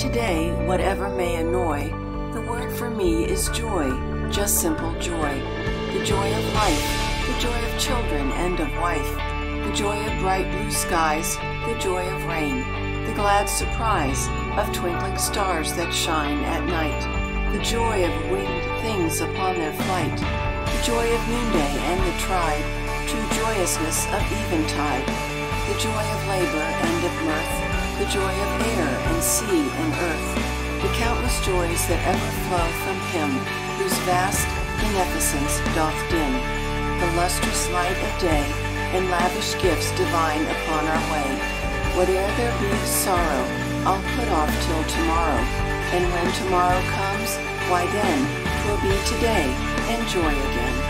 Today, whatever may annoy, the word for me is joy, just simple joy. The joy of life, the joy of children and of wife, the joy of bright blue skies, the joy of rain, the glad surprise of twinkling stars that shine at night, the joy of winged things upon their flight, the joy of noonday and the tribe, true joyousness of eventide, the joy of labor and of mirth, the joy of air and sea joys that ever flow from Him whose vast beneficence doth dim the lustrous light of day and lavish gifts divine upon our way. Whate'er there be of sorrow, I'll put off till tomorrow, and when tomorrow comes, why then, then 'twill be today and joy again.